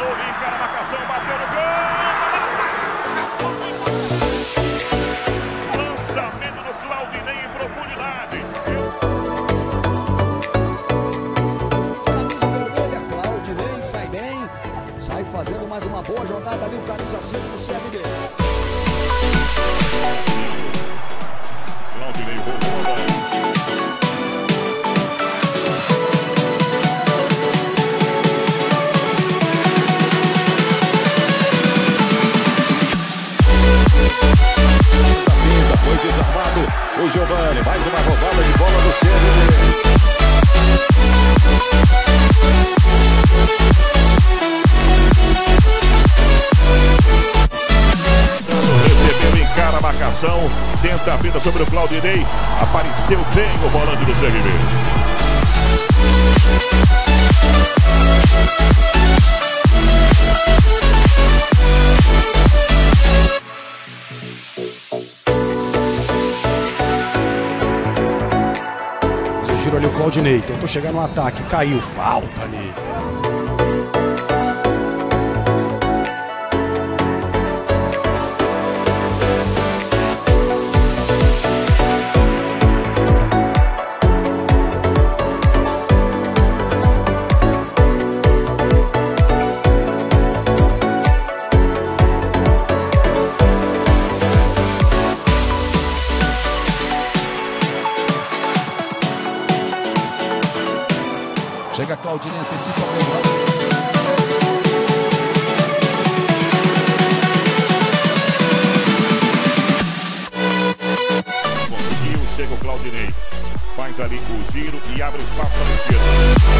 novo, encara a marcação, bateu no canto. Lançamento do Claudinei em profundidade. Camisa Claudinei sai bem, sai fazendo mais uma boa jogada ali, o camisa 5 do CRB. Tenta a pinta sobre o Claudinei. Apareceu bem o volante do CRB. Giro ali o Claudinei, tentou chegar no ataque, caiu, falta nele. Chega Claudinei, antecipa. Conseguiu, chega o Claudinei. Faz ali o giro e abre espaço para a esquerda.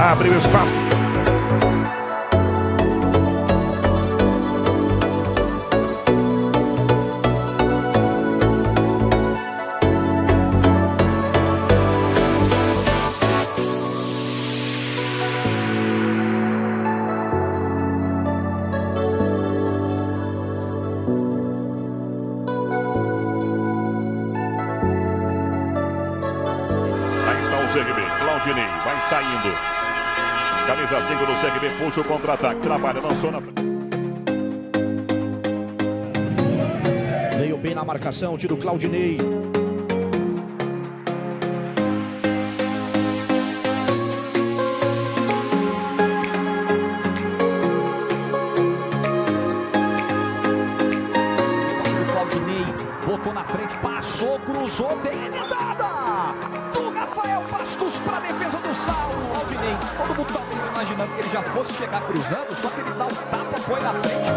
Abriu espaço. Claudinei vai saindo. Camisa 5 do CRB puxa o contra-ataque. Trabalha, lançou na frente. Veio bem na marcação, tira o Claudinei. O Claudinei botou na frente, passou, cruzou, delimitada! Do Rafael Bastos para a defesa do Saulo. Claudinei, todo mundo talvez imaginando que ele já fosse chegar cruzando, só que ele dá o tapa, foi na frente.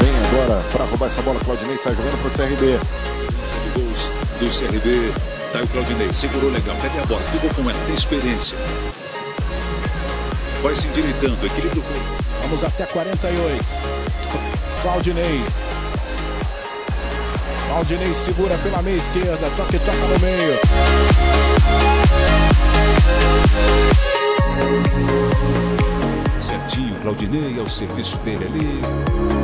Vem agora para roubar essa bola. Claudinei está jogando para o CRB. de gols do CRB. Tá aí o Claudinei, segurou legal. Cadê a bola? Ficou com ela, tem experiência. Vai se endireitando, equilíbrio Vamos até 48. Claudinei. Claudinei segura pela meia esquerda, toque toca no meio. certinho. Claudinei ao serviço dele ali.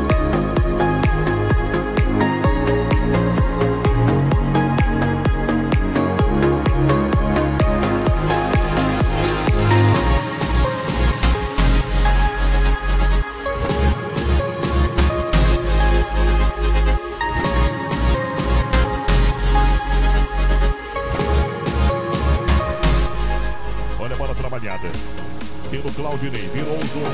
trabalhada pelo Claudinei. Virou o jogo.